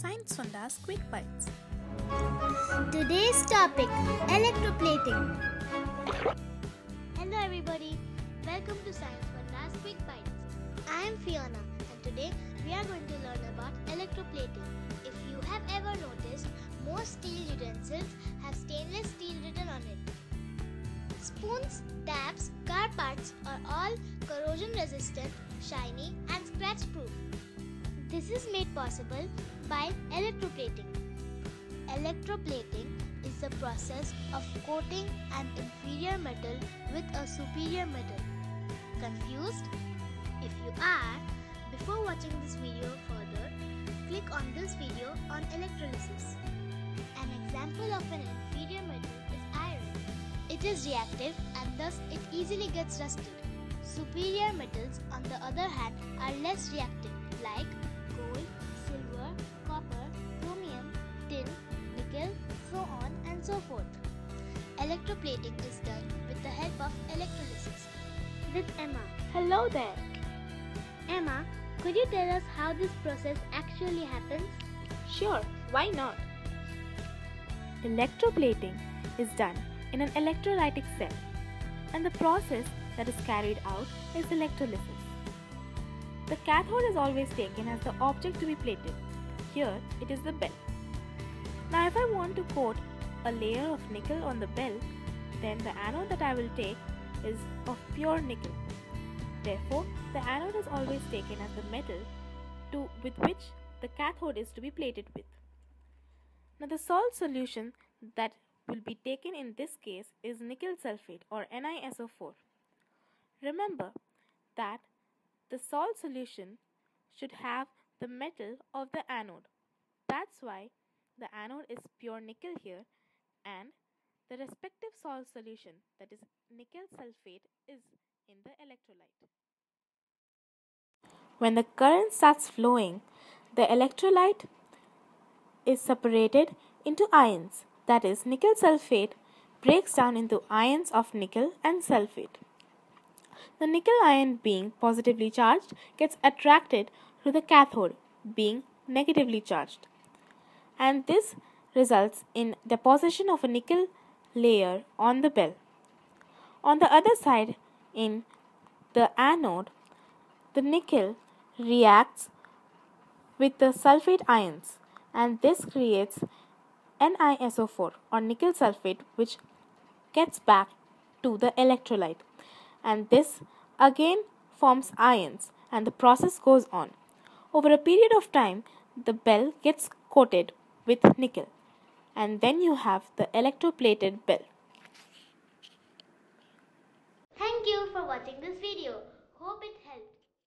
Science Sunda's Quick Bites. Today's topic electroplating. Hello, everybody. Welcome to Science Vanda's Quick Bites. I am Fiona, and today we are going to learn about electroplating. If you have ever noticed, most steel utensils have stainless steel written on it. Spoons, taps, car parts are all corrosion resistant, shiny, and scratch proof. This is made possible by electroplating. Electroplating is the process of coating an inferior metal with a superior metal. Confused? If you are, before watching this video further, click on this video on electrolysis. An example of an inferior metal is iron. It is reactive and thus it easily gets rusted. Superior metals, on the other hand, are less reactive, like Electroplating is done with the help of electrolysis. With Emma. Hello there. Emma, could you tell us how this process actually happens? Sure, why not? Electroplating is done in an electrolytic cell, and the process that is carried out is electrolysis. The cathode is always taken as the object to be plated. Here it is the bell. Now, if I want to coat a layer of nickel on the bell, then the anode that I will take is of pure nickel. Therefore, the anode is always taken as the metal to, with which the cathode is to be plated with. Now, the salt solution that will be taken in this case is nickel sulfate or NiSO4. Remember that the salt solution should have the metal of the anode. That's why the anode is pure nickel here and the respective salt solution that is nickel sulfate is in the electrolyte. When the current starts flowing, the electrolyte is separated into ions that is nickel sulfate breaks down into ions of nickel and sulfate. The nickel ion being positively charged gets attracted to the cathode being negatively charged and this results in deposition of a nickel layer on the bell. On the other side in the anode the nickel reacts with the sulfate ions and this creates NiSO4 or nickel sulfate which gets back to the electrolyte and this again forms ions and the process goes on. Over a period of time the bell gets coated with nickel and then you have the electroplated bell. Thank you for watching this video. Hope it helped.